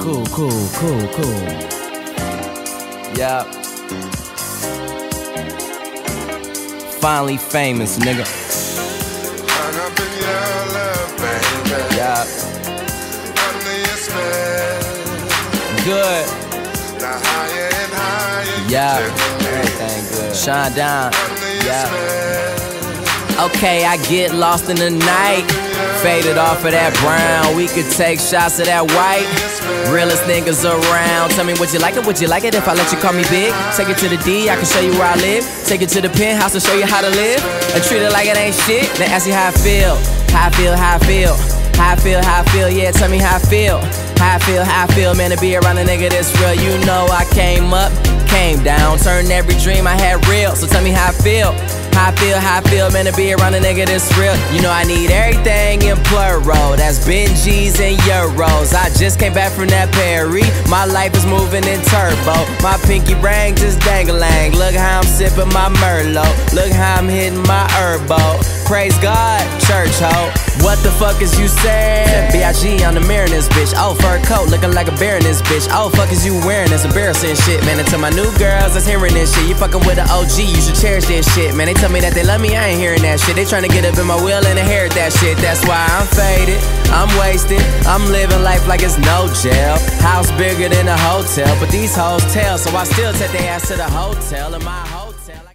Cool, cool, cool, cool. Yeah. Finally famous, nigga. Yeah. Good. Yeah. Everything good. Shine down. Yeah. Okay, I get lost in the night. Faded off of that brown. We could take shots of that white. Realest niggas around. Tell me would you like it? Would you like it if I let you call me big? Take it to the D, I can show you where I live. Take it to the penthouse and show you how to live. And treat it like it ain't shit. Then ask you how I feel. How I feel, how I feel. How I feel, how I feel, yeah, tell me how I feel. How I feel, how I feel, man, to be around a nigga that's real. You know I came up, came down, turned every dream I had real. So tell me how I feel. How I feel, how I feel, man, to be around a nigga that's real. You know I need everything in plural. That's Benjis and Euros. I just came back from that Perry. My life is moving in turbo. My pinky ring just dangling. Look how I'm sipping my Merlot. Look how I'm hitting my Herbo. Praise God, church ho. What the fuck is you saying? B.I.G. on the mirror in this bitch. Oh, fur coat, looking like a bear in this bitch. Oh, fuck is you wearing? It's embarrassing shit, man. To my new girls that's hearing this shit, you fucking with an OG, you should cherish this shit, man. They tell me that they love me, I ain't hearing that shit. They trying to get up in my wheel and inherit that shit. That's why I'm faded, I'm wasted, I'm living life like it's no jail. House bigger than a hotel, but these hoes tell, so I still take their ass to the hotel in my hotel.